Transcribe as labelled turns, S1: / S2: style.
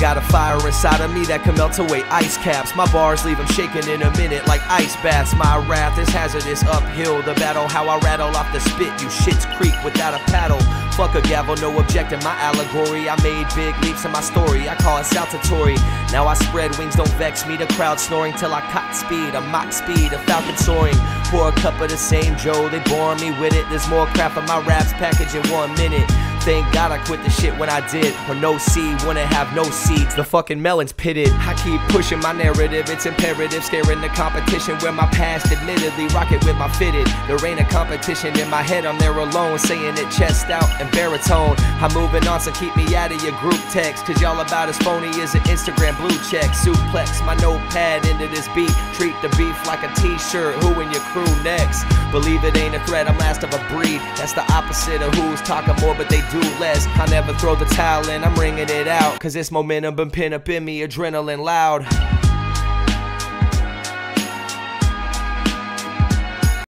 S1: got a fire inside of me that can melt away ice caps. My bars leave them shaking in a minute like ice baths. My wrath is hazardous uphill. The battle, how I rattle off the spit. You shits creek without a paddle. Fuck a gavel, no objecting my allegory. I made big leaps in my story, I call it saltatory. Now I spread wings, don't vex me. The crowd snoring till I caught speed, a mock speed, a falcon soaring. Pour a cup of the same Joe, they bore me with it. There's more crap in my raps package in one minute. Thank God I quit the shit when I did. Or no seed, wouldn't have no seeds. The fucking melon's pitted. I keep pushing my narrative, it's imperative. Scaring the competition where my past admittedly rocket with my fitted. There ain't a competition in my head, I'm there alone. Saying it chest out and baritone. I'm moving on, so keep me out of your group text. Cause y'all about as phony as an Instagram blue check. Suplex my notepad into this beat. Treat the beef like a t shirt. Who in your crew next? Believe it ain't a threat, I'm last of a breed. That's the opposite of who's talking more, but they do less. I never throw the towel in, I'm wringing it out. Cause this momentum been pin up in me, adrenaline loud.